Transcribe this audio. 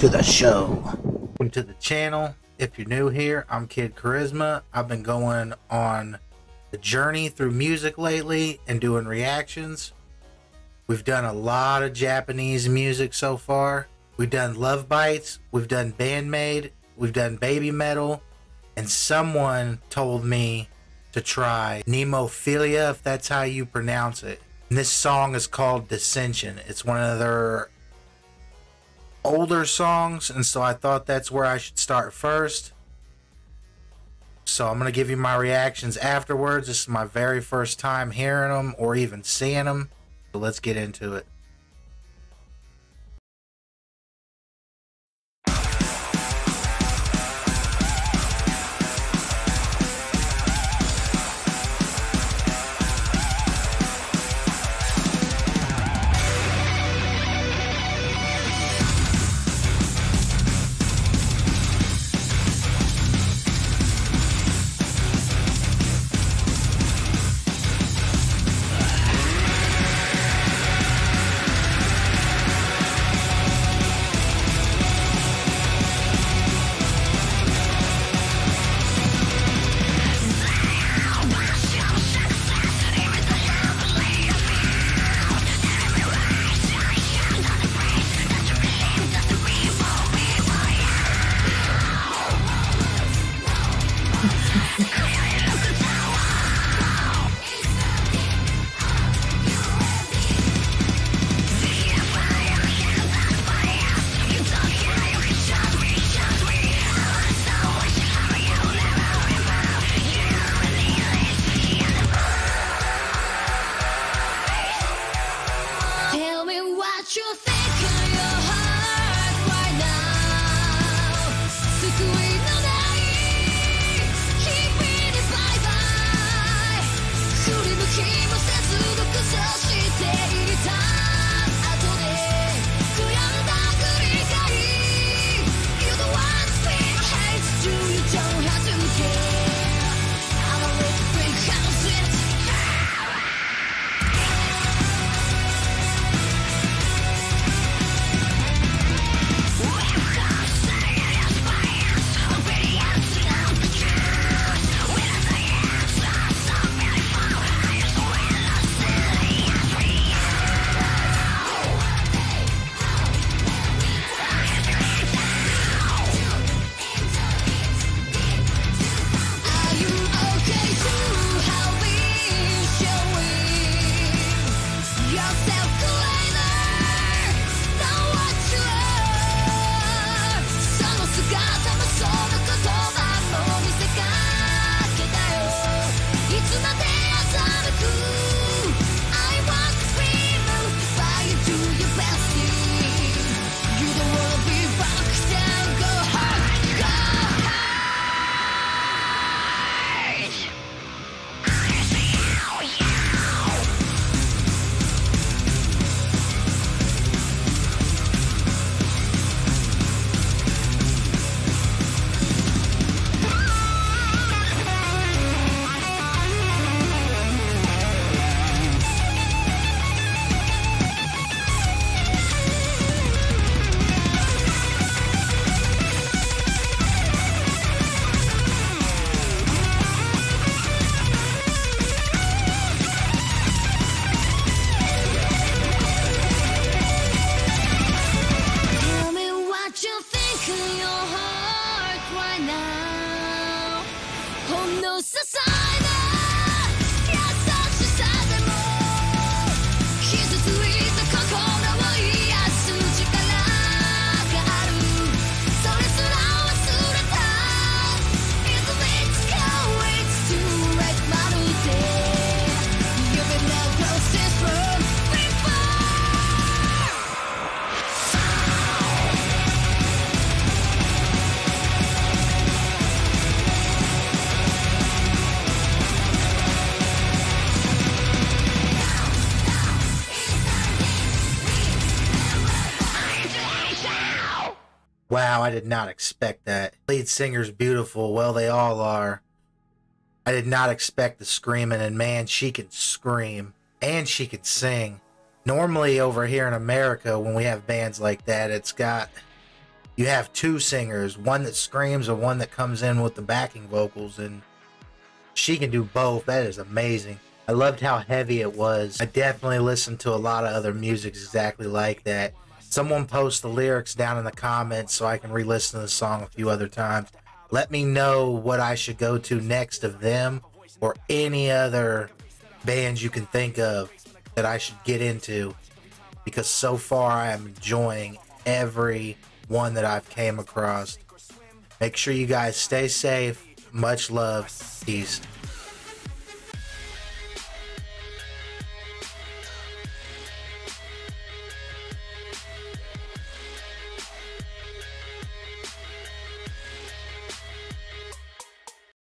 to the show. Welcome to the channel. If you're new here, I'm Kidd Karizma. I've been going on the journey through music lately and doing reactions. We've done a lot of Japanese music so far. We've done Lovebites, we've done Band-Maid, we've done Babymetal, and someone told me to try Nemophilia, if that's how you pronounce it. And this song is called Dissension. It's one of their older songs, and so I thought that's where I should start first. So I'm going to give you my reactions afterwards. This is my very first time hearing them or even seeing them. So let's get into it. Wow, I did not expect that. Lead singer's beautiful. Well, they all are. I did not expect the screaming, and man, she can scream and she can sing. Normally, over here in America, when we have bands like that, it's got you have two singers, one that screams and one that comes in with the backing vocals, and she can do both. That is amazing. I loved how heavy it was. I definitely listened to a lot of other music exactly like that. Someone post the lyrics down in the comments so I can re listen to the song a few other times. Let me know what I should go to next of them or any other bands you can think of that I should get into because so far I am enjoying every one that I've came across. Make sure you guys stay safe. Much love. Peace.